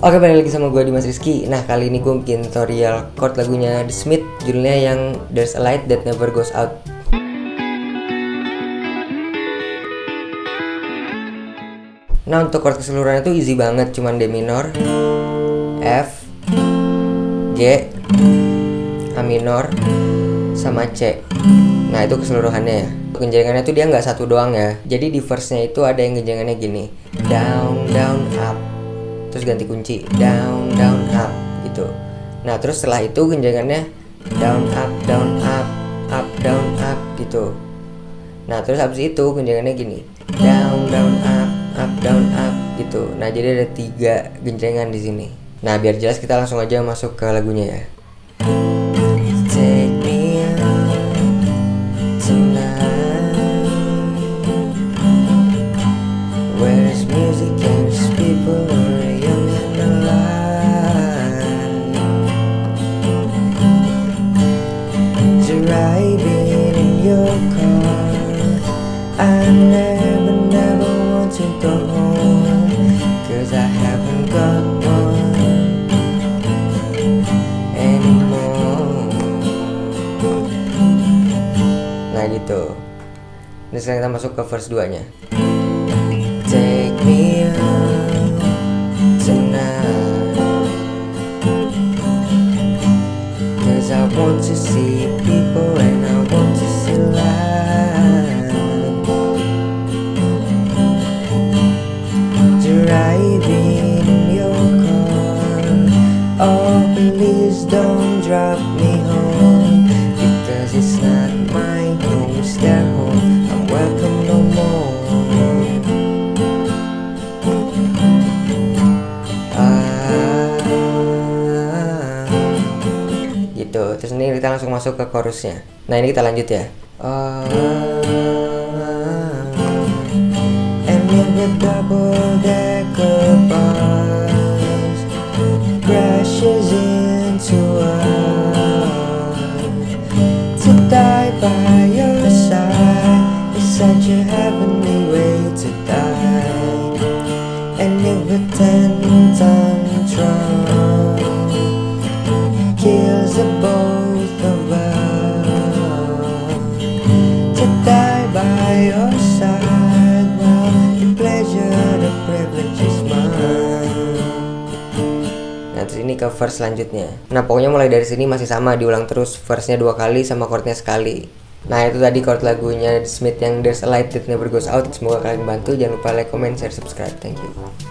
Oke balik lagi sama gue Dimas Rizky. Nah kali ini gue bikin tutorial chord lagunya The Smith Judulnya yang There's a Light That Never Goes Out. Nah untuk chord keseluruhan itu easy banget Cuman D minor F G A minor Sama C. Nah itu keseluruhannya ya. Genjangannya tuh dia nggak satu doang ya. Jadi di verse-nya itu ada yang genjangannya gini. Down, down, terus ganti kunci down down up gitu. Nah terus setelah itu genjangannya down up down up up down up gitu. Nah terus habis itu genjangannya gini down down up up down up gitu. Nah jadi ada tiga genjangan di sini. Nah biar jelas kita langsung aja masuk ke lagunya ya. Where's music and people never, never want to go home Cause I haven't got one anymore. Nah gitu. Ini sekarang kita masuk ke verse 2 nya Oh please don't drop me home. Ah, gitu terus ini kita langsung masuk ke chorusnya. Nah ini kita lanjut ya. And in the double decker Ini ke verse selanjutnya. Nah pokoknya mulai dari sini masih sama diulang terus Verse-nya dua kali sama chordnya sekali. Nah itu tadi chord lagunya Smith yang There's a Light That Never Goes Out. Semoga kalian bantu. Jangan lupa like, comment, share, subscribe. Thank you